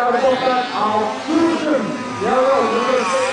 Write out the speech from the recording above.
大家伙伴好，支持，要让我们的声音。